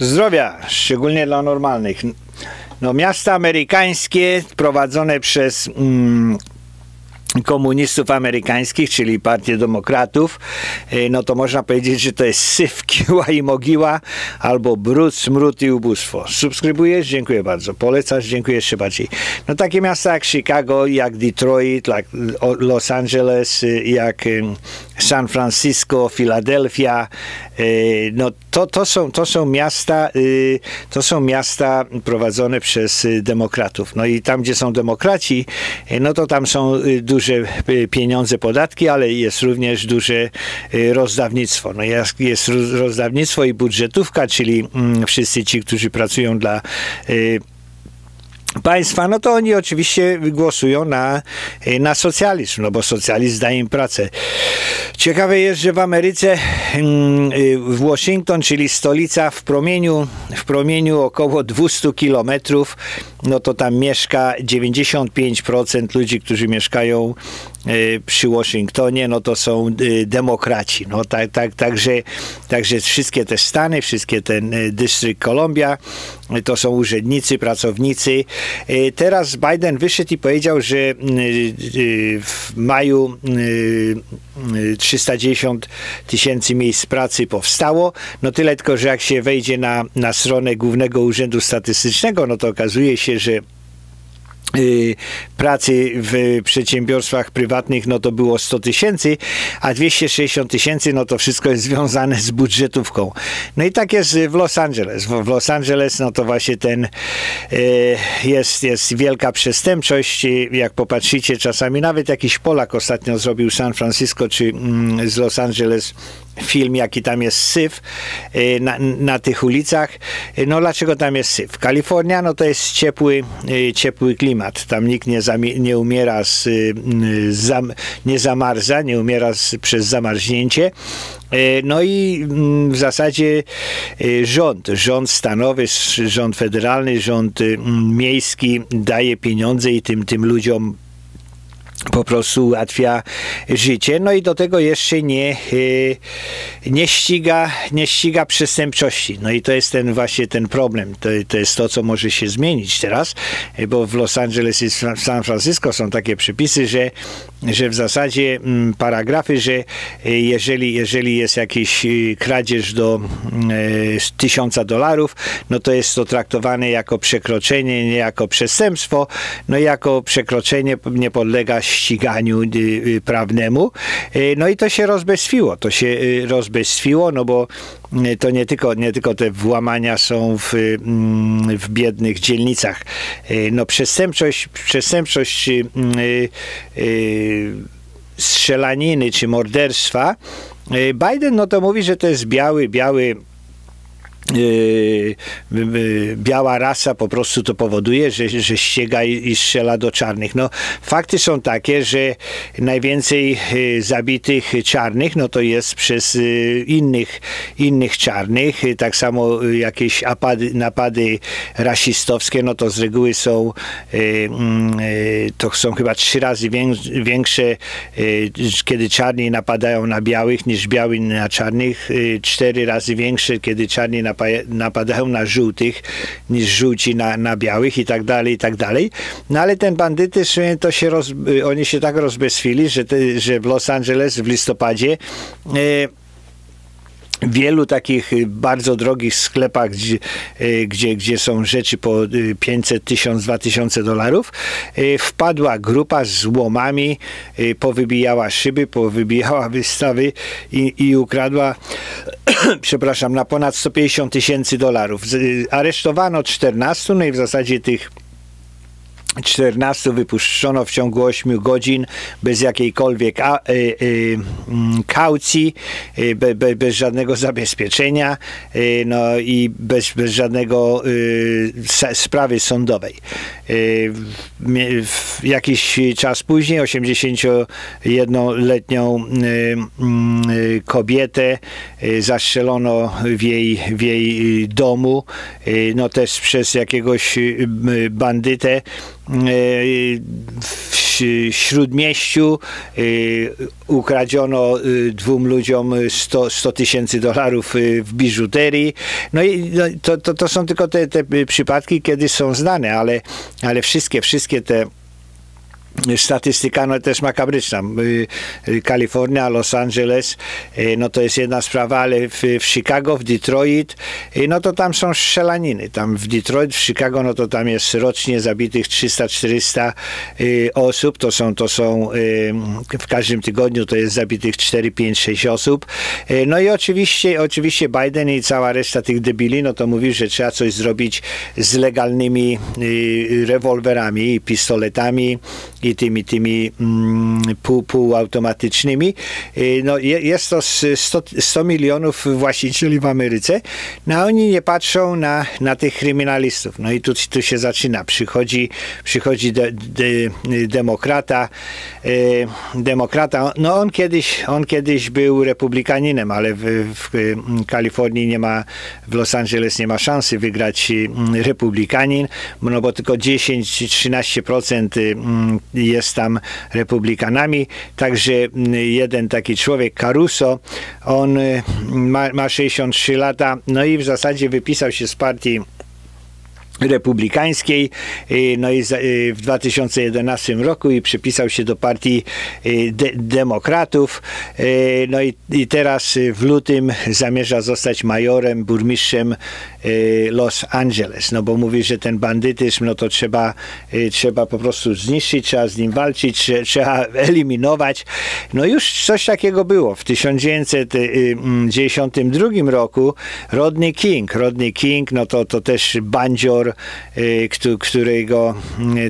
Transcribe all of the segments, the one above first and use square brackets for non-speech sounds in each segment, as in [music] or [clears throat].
Zdrowia, szczególnie dla normalnych. No, miasta amerykańskie prowadzone przez mm, komunistów amerykańskich, czyli partię demokratów, e, no to można powiedzieć, że to jest syf, [laughs] kiła i mogiła, albo brud, smród i ubóstwo. Subskrybujesz? Dziękuję bardzo. Polecasz? Dziękuję jeszcze bardziej. No takie miasta jak Chicago, jak Detroit, jak Los Angeles, y, jak y, San Francisco, Filadelfia, y, no to, to, są, to są miasta to są miasta prowadzone przez demokratów. No i tam, gdzie są demokraci, no to tam są duże duże y, pieniądze, podatki, ale jest również duże y, rozdawnictwo. No jest, jest rozdawnictwo i budżetówka, czyli mm, wszyscy ci, którzy pracują dla y, państwa, no to oni oczywiście głosują na, na socjalizm, no bo socjalizm daje im pracę. Ciekawe jest, że w Ameryce, mm, w Washington, czyli stolica w promieniu, w promieniu około 200 kilometrów, no to tam mieszka 95% ludzi, którzy mieszkają przy Waszyngtonie, no to są e, demokraci. No tak, tak, także, także wszystkie te stany, wszystkie ten e, dystrykt Columbia, to są urzędnicy, pracownicy. Teraz Biden wyszedł i powiedział, że w maju 310 tysięcy miejsc pracy powstało. No tyle tylko, że jak się wejdzie na, na stronę Głównego Urzędu Statystycznego, no to okazuje się, że pracy w przedsiębiorstwach prywatnych, no to było 100 tysięcy, a 260 tysięcy, no to wszystko jest związane z budżetówką. No i tak jest w Los Angeles. W Los Angeles, no to właśnie ten y, jest, jest wielka przestępczość. Jak popatrzycie, czasami nawet jakiś Polak ostatnio zrobił San Francisco czy mm, z Los Angeles film, jaki tam jest syf y, na, na tych ulicach. No dlaczego tam jest syf? Kalifornia, no to jest ciepły, ciepły klimat. Tam nikt nie, nie umiera z, y, zam, nie zamarza, nie umiera z, przez zamarznięcie. No i mm, w zasadzie y, rząd, rząd stanowy, rząd federalny, rząd y, miejski daje pieniądze i tym, tym ludziom po prostu ułatwia życie. No i do tego jeszcze nie, e, nie, ściga, nie ściga przestępczości. No i to jest ten właśnie ten problem. To, to jest to, co może się zmienić teraz, bo w Los Angeles i San Francisco są takie przepisy, że, że w zasadzie mm, paragrafy, że e, jeżeli, jeżeli jest jakiś kradzież do tysiąca dolarów, no to jest to traktowane jako przekroczenie, nie jako przestępstwo, no jako przekroczenie nie podlega ściganiu y, y, prawnemu. Y, no i to się rozbestwiło. To się rozbestwiło, no bo to nie tylko, nie tylko te włamania są w, mm, w biednych dzielnicach. No przestępczość, przestępczość strzelaniny czy morderstwa Biden no to mówi, że to jest biały, biały biała rasa po prostu to powoduje, że, że ściega i, i strzela do czarnych. No, fakty są takie, że najwięcej yy, zabitych czarnych, no to jest przez innych, innych czarnych. Tak samo jakieś apady, napady rasistowskie, no to z reguły są mm, to są chyba trzy razy większe, kiedy czarni napadają na białych niż biały na czarnych. Cztery razy większe, kiedy czarni napadają napadają na żółtych niż żółci na, na białych i tak dalej, i tak dalej. No ale ten bandytyzm, to się roz, oni się tak rozbestwili, że, te, że w Los Angeles w listopadzie e, wielu takich y, bardzo drogich sklepach, gdzie, y, gdzie, gdzie są rzeczy po 500, 1000, 2000 dolarów, y, wpadła grupa z łomami, powybijała szyby, powybijała wystawy i, i ukradła, [clears throat] przepraszam, na ponad 150 tysięcy dolarów. Aresztowano 14, no i w zasadzie tych 14 wypuszczono w ciągu 8 godzin bez jakiejkolwiek a, y, y, kaucji, y, be, be, bez żadnego zabezpieczenia no i bez, bez żadnego sprawy sądowej. Jakiś czas później 81-letnią kobietę zastrzelono w jej, w jej domu, no też przez jakiegoś bandytę w śródmieściu ukradziono dwóm ludziom 100 tysięcy dolarów w biżuterii. No i no, to, to, to są tylko te, te przypadki, kiedy są znane, ale, ale wszystkie, wszystkie te statystyka no, też makabryczna. Y, y, Kalifornia, Los Angeles, y, no to jest jedna sprawa, ale w, w Chicago, w Detroit, no to tam są strzelaniny. Tam w Detroit, w Chicago, no to tam jest rocznie zabitych 300-400 osób. To są, to są w każdym tygodniu to jest zabitych 4, 5, 6 osób. No i oczywiście, oczywiście Biden i cała reszta tych debili, no to mówi, że trzeba coś zrobić z legalnymi rewolwerami i pistoletami i tymi, tymi mm, pół, półautomatycznymi. Y, no, jest to 100, 100 milionów właścicieli w Ameryce, no oni nie patrzą na, na tych kryminalistów. No i tu, tu się zaczyna. Przychodzi, przychodzi de, de, demokrata, y, demokrata, no on kiedyś, on kiedyś był republikaninem, ale w, w Kalifornii nie ma, w Los Angeles nie ma szansy wygrać y, republikanin, no bo tylko 10-13% jest tam republikanami. Także mm, jeden taki człowiek, Caruso, on y, ma, ma 63 lata, no i w zasadzie wypisał się z partii republikańskiej, y, no i y, w 2011 roku i przypisał się do partii de demokratów, no i, i teraz w lutym zamierza zostać majorem, burmistrzem Los Angeles, no bo mówi, że ten bandytyzm, no to trzeba, y, trzeba po prostu zniszczyć, trzeba z nim walczyć, trzeba [laughs] eliminować. No już coś takiego było. W 1992 y, roku Rodney King, Rodney King, no to, to też bandzior, którego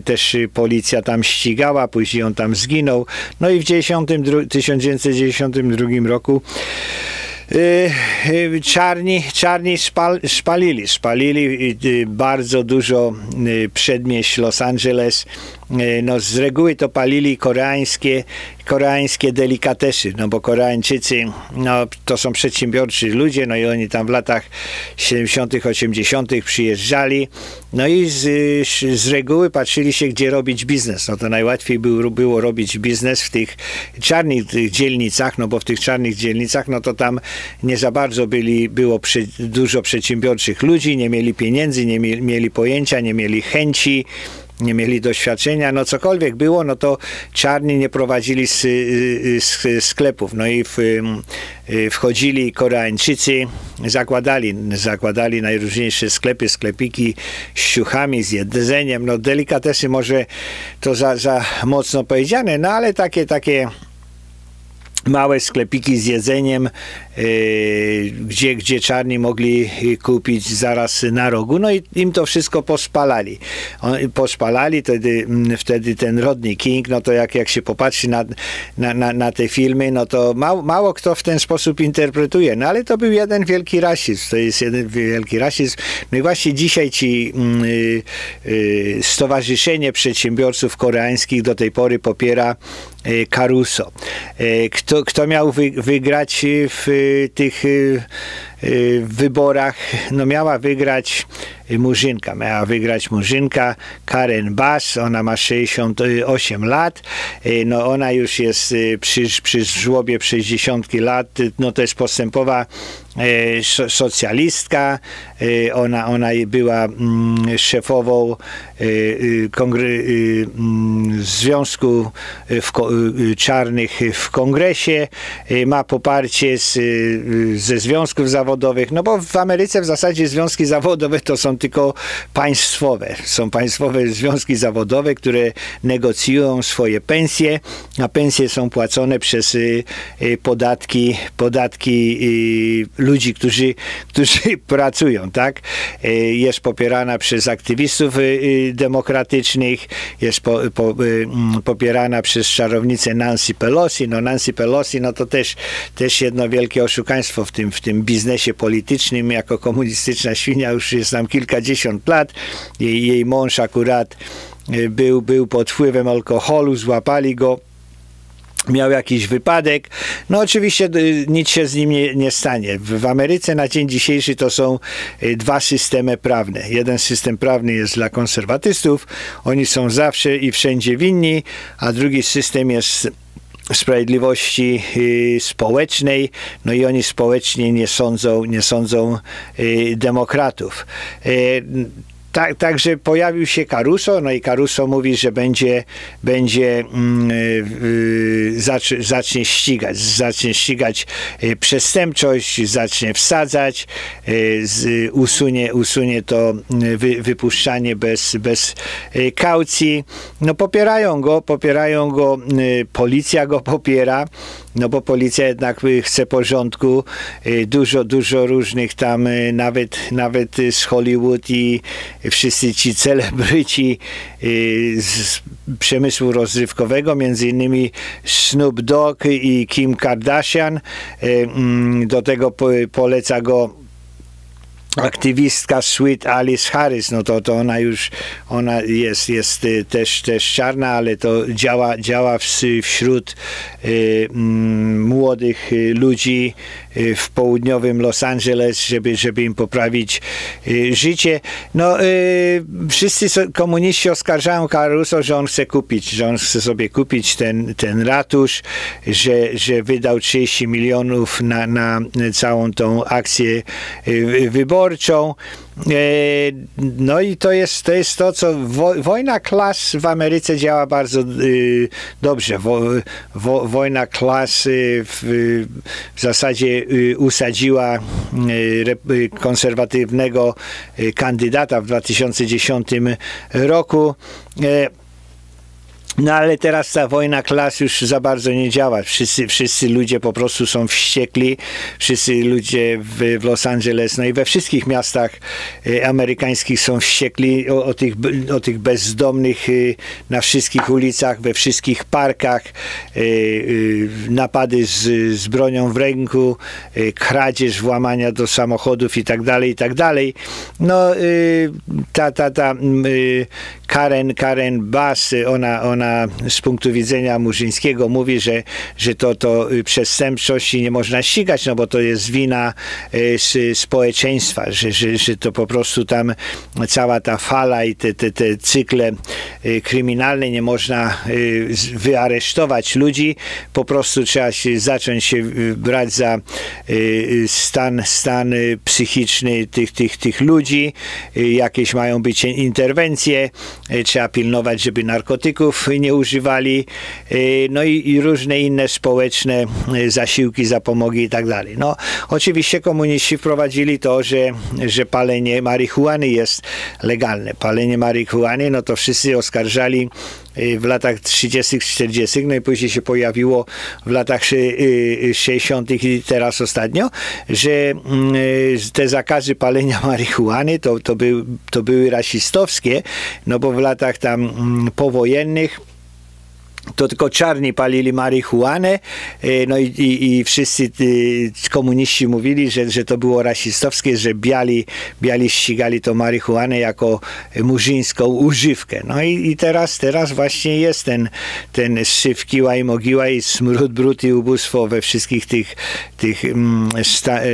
też policja tam ścigała, później on tam zginął. No i w 1992 roku Y, y, czarni, czarni spal, spalili, spalili y, bardzo dużo przedmieść Los Angeles. No, z reguły to palili koreańskie koreańskie delikatesy, no bo Koreańczycy no, to są przedsiębiorczy ludzie, no i oni tam w latach 70., 80. przyjeżdżali, no i z, z reguły patrzyli się, gdzie robić biznes. No to najłatwiej był, było robić biznes w tych czarnych tych dzielnicach, no bo w tych czarnych dzielnicach, no to tam nie za bardzo byli, było przy, dużo przedsiębiorczych ludzi, nie mieli pieniędzy, nie mieli pojęcia, nie mieli chęci, nie mieli doświadczenia, no cokolwiek było, no to czarni nie prowadzili z, z sklepów. No i w, y, wchodzili Koreańczycy, zakładali, zakładali najróżniejsze sklepy, sklepiki z ciuchami, z jedzeniem. No delikatesy może to za, za mocno powiedziane, no ale takie, takie małe sklepiki z jedzeniem, yy, gdzie, gdzie czarni mogli kupić zaraz na rogu. No i im to wszystko pospalali. Pospalali, wtedy, wtedy ten Rodney King, no to jak, jak się popatrzy na, na, na, na te filmy, no to mało, mało kto w ten sposób interpretuje. No ale to był jeden wielki rasizm. To jest jeden wielki rasizm. No i właśnie dzisiaj ci yy, Stowarzyszenie Przedsiębiorców Koreańskich do tej pory popiera Caruso. Kto, kto miał wy, wygrać w tych wyborach? No miała wygrać Murzynka. Miała wygrać Murzynka Karen Bass. Ona ma 68 lat. No ona już jest przy, przy żłobie 60 lat. No to jest postępowa socjalistka. Ona, ona była szefową Związku Czarnych w kongresie. Ma poparcie z, ze związków zawodowych. No bo w Ameryce w zasadzie związki zawodowe to są tylko państwowe. Są państwowe związki zawodowe, które negocjują swoje pensje, a pensje są płacone przez podatki, podatki y, ludzi, którzy, którzy [laughs] pracują, tak? Jest popierana przez aktywistów demokratycznych, jest po, po, mm, popierana przez czarownicę Nancy Pelosi. No Nancy Pelosi, no to też, też jedno wielkie oszukaństwo w tym, w tym biznesie politycznym, jako komunistyczna świnia już jest tam kilka kilkadziesiąt lat. Jej, jej mąż akurat był, był pod wpływem alkoholu, złapali go miał jakiś wypadek. No oczywiście y, nic się z nim nie, nie, stanie. W Ameryce na dzień dzisiejszy to są y, dwa systemy prawne. Jeden system prawny jest dla konserwatystów, oni są zawsze i wszędzie winni, a drugi system jest sprawiedliwości y, społecznej, no i oni społecznie nie sądzą, nie sądzą demokratów. Y, tak, także pojawił się Caruso, no i Caruso mówi, że będzie, będzie mm, y, zacznie, ścigać, zacznie ścigać y, przestępczość, zacznie wsadzać, y, z, usunie, usunie to wy, wypuszczanie bez, bez kaucji. No popierają go, popierają go, policja go popiera, no bo policja jednak chce porządku, dużo, dużo różnych tam, nawet, nawet z Hollywood i wszyscy ci celebryci z przemysłu rozrywkowego, między innymi Snoop Dogg i Kim Kardashian, mm, do tego poleca go aktywistka Sweet Alice Harris, no to, to ona już, ona jest, jest y, też, też czarna, ale to działa, działa wśród y, mm, młodych y, ludzi y, w południowym Los Angeles, żeby, żeby im poprawić y, życie. No, y, wszyscy komuniści oskarżają Caruso, że on chce kupić, że on chce sobie kupić ten, ten ratusz, że, że wydał 30 milionów na, na całą tą akcję wyborczą wyborczą. E, no i to jest, to jest to, co wojna klas w Ameryce działa bardzo y, dobrze. wojna klas y, w, w zasadzie usadziła konserwatywnego kandydata w 2010 roku. No ale teraz ta wojna klas już za bardzo nie działa. Wszyscy, wszyscy ludzie po prostu są wściekli. Wszyscy ludzie w, w Los Angeles, no i we wszystkich miastach e, amerykańskich są wściekli o, o, tych, o tych bezdomnych e, na wszystkich ulicach, we wszystkich parkach. E, napady z, z bronią w ręku, kradzież, włamania do samochodów i tak dalej, i tak dalej. No ta, ta, ta Karen, Karen Bass, ona, ona z punktu widzenia murzyńskiego mówi, że, że to, to przestępczości nie można ścigać, no bo to jest wina y, społeczeństwa, że, że, że to po prostu tam cała ta fala i te, te, te cykle y, kryminalne nie można y, wyaresztować ludzi, po prostu trzeba się zacząć się brać za stan, stan psychiczny tych, tych, tych ludzi, jakieś mają być interwencje, E, trzeba pilnować, żeby narkotyków nie używali, e, no i, i różne inne społeczne e, zasiłki, zapomogi i tak dalej. No, oczywiście komuniści wprowadzili to, że, że palenie marihuany jest legalne. Palenie marihuany, no to wszyscy oskarżali w latach 30., 40., no i później się pojawiło w latach 60. i teraz ostatnio, że mm, te zakazy palenia [laughs] marihuany to, to, był, to były rasistowskie, no bo w latach tam mm, powojennych to tylko czarni palili marihuanę, e, no i, i, i wszyscy e, komuniści mówili, że, że to było rasistowskie, że biali, biali ścigali to marihuanę jako murzyńską używkę. No i, i teraz, teraz właśnie jest ten, ten syf kiła i mogiła i smród, brud i ubóstwo we wszystkich tych, tych mm, sta, e,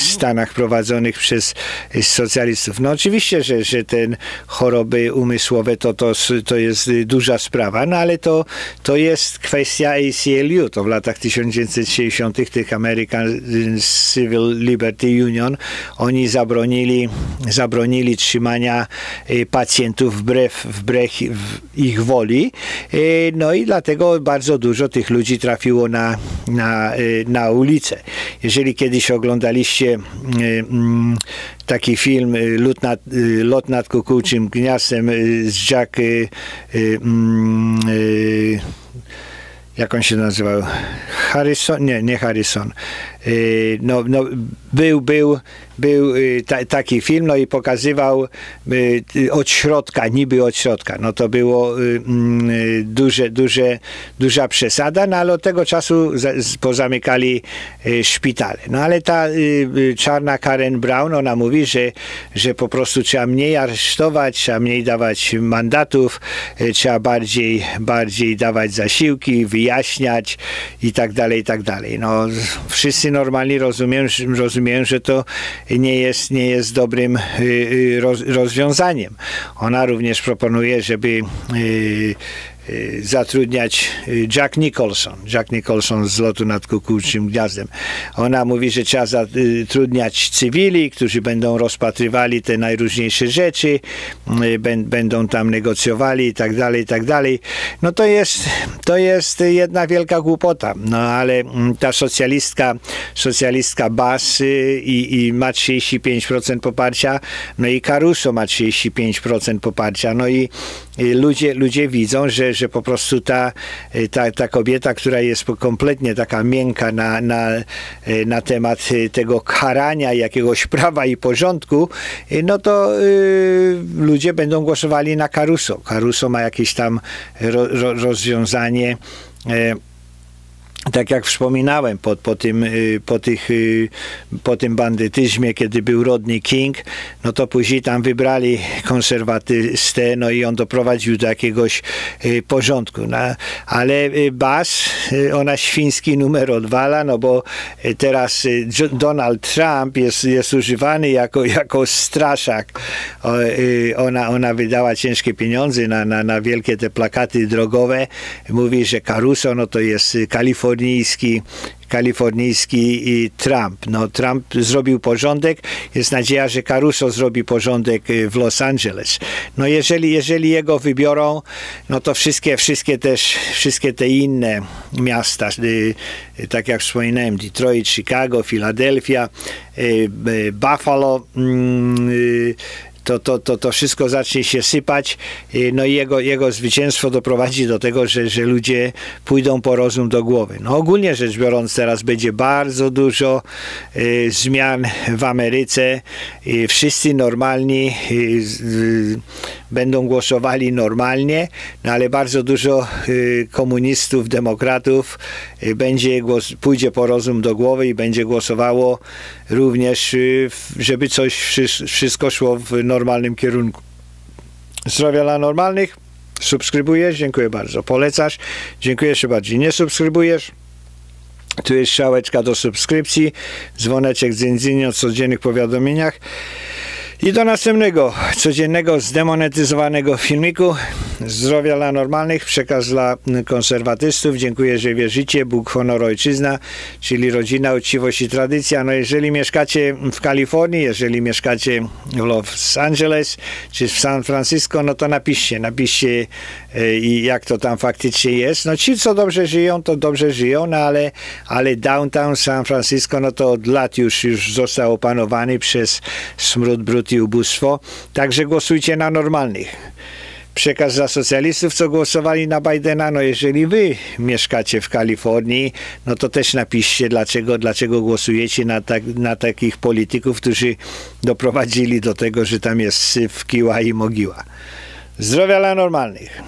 stanach prowadzonych przez socjalistów. No oczywiście, że, że ten choroby umysłowe to, to, to jest duża sprawa, no ale to to jest kwestia ACLU. To w latach 1960. tych American Civil Liberty Union oni zabronili, zabronili trzymania y, pacjentów wbrew, wbrew ich woli. Y, no i dlatego bardzo dużo tych ludzi trafiło na, na, y, na ulicę. Jeżeli kiedyś oglądaliście mm, taki film Lot nad, Lot nad kukułczym gniazdem z Jack jak on się nazywał? Harrison? Nie, nie Harrison. y, no, no, był, był, był y, ta, taki film, no i pokazywał y, od środka, niby od środka. No to było mm, duże, duże, duża przesada, no ale od tego czasu pozamykali szpitale. No ale ta czarna Karen Brown, ona mówi, że, że po prostu trzeba mniej aresztować, trzeba mniej dawać mandatów, trzeba bardziej, bardziej dawać zasiłki, wyjaśniać i tak dalej, i tak dalej. No, wszyscy normalni rozumieją, rozumieją że to nie jest, nie jest dobrym y, y, rozwiązaniem. Ona również proponuje, żeby y, zatrudniać y, Jack Nicholson. Jack Nicholson z lotu nad kukułczym gniazdem. Ona mówi, że trzeba zatrudniać cywili, którzy będą rozpatrywali te najróżniejsze rzeczy, y, będą tam negocjowali i tak dalej, i tak dalej. No to jest, to jest jedna wielka głupota. No ale mm, ta socjalistka, socjalistka Bas i, i ma 35% poparcia, no i Caruso ma 35% poparcia, no i ludzie, ludzie widzą, że, że po prostu ta, ta, ta kobieta, która jest kompletnie taka miękka na, na, na temat tego karania jakiegoś [laughs] prawa i porządku, no to y, ludzie będą głosowali na Caruso. Caruso ma jakieś tam ro, ro, rozwiązanie. Y, tak jak wspominałem, po, po, tym, y, po, tych, y, po tym bandytyzmie, kiedy był Rodney King, no to później tam wybrali konserwatystę, no i on doprowadził do jakiegoś y, porządku. No, ale Bas, ona świński numer odwala, no bo teraz Donald Trump jest, jest używany jako, jako straszak. Ona, ona wydała ciężkie pieniądze na, na, na wielkie te plakaty drogowe. Mówi, że Caruso, no to jest Kalifornia kalifornijski, kalifornijski Trump. No, Trump zrobił porządek, jest nadzieja, że Caruso zrobi porządek y, w Los Angeles. No jeżeli, jeżeli jego wybiorą, no to wszystkie, wszystkie też, wszystkie te inne miasta, y, y, tak jak wspominałem, Detroit, Chicago, Philadelphia, Buffalo, mm, to, to, to, to wszystko zacznie się sypać, no i jego, jego zwycięstwo doprowadzi do tego, że, że ludzie pójdą po rozum do głowy. No ogólnie rzecz biorąc teraz będzie bardzo dużo y, zmian w Ameryce. Y, wszyscy normalni y, będą głosowali normalnie, no ale bardzo dużo komunistów, demokratów będzie głos, pójdzie po rozum do głowy i będzie głosowało również, żeby coś wszystko szło w normalnym kierunku. Zdrowia dla normalnych. Subskrybujesz? Dziękuję bardzo. Polecasz? Dziękuję jeszcze bardziej. Nie subskrybujesz? Tu jest szałeczka do subskrypcji, dzwoneczek z o codziennych powiadomieniach. I do następnego codziennego zdemonetyzowanego filmiku. Zdrowia dla normalnych, przekaz dla konserwatystów. Dziękuję, że wierzycie. Bóg, honor, ojczyzna, czyli rodzina, uczciwość i tradycja. No jeżeli mieszkacie w Kalifornii, jeżeli mieszkacie w Los Angeles czy w San Francisco, no to napiszcie, napiszcie e, i jak to tam faktycznie jest. No ci, co dobrze żyją, to dobrze żyją, no ale, ale downtown San Francisco, no to od lat już, już został opanowany przez smród, brud i ubóstwo. Także głosujcie na normalnych przekaz dla socjalistów, co głosowali na Bidena. No jeżeli wy mieszkacie w Kalifornii, no to też napiszcie, dlaczego, dlaczego głosujecie na, tak, na takich polityków, którzy doprowadzili do tego, że tam jest syf, kiła i mogiła. Zdrowia dla normalnych.